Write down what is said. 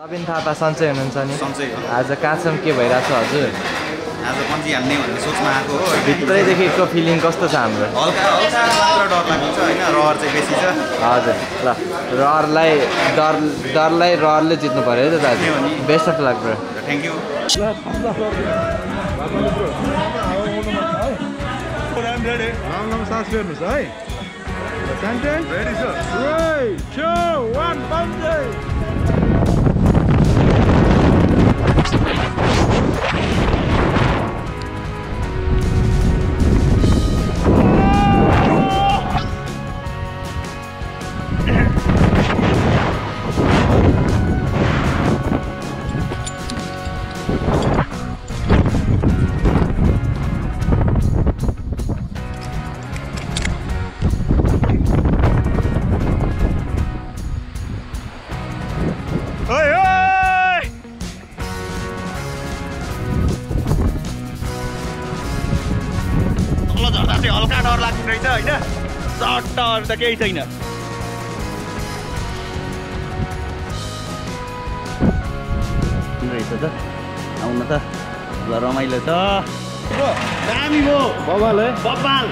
प्रवीण थापा सन्चै हुनुहुन्छ नि? सन्चै हो। आज कहाँसम्म के भइरहेको छ हजुर? आज पन्जी हाल्ने भन्ने सोचमा आएको हो। भित्रैदेखिको फिलिङ कस्तो छ हाम्रो? हल्का हल्का मात्र डर लाग्छ होइन रहर चाहिँ बेसी छ। हजुर ल रहरलाई डर डरलाई रहरले जित्नु पऱ्यो है त दाजु best of luck bro thank you Ram सास फेर्नुहोस् है। चट्टहरू त केही छैन रहेछ त आउन त ल रमाइलो छ। दामी भयो बबाल है। बब्बाल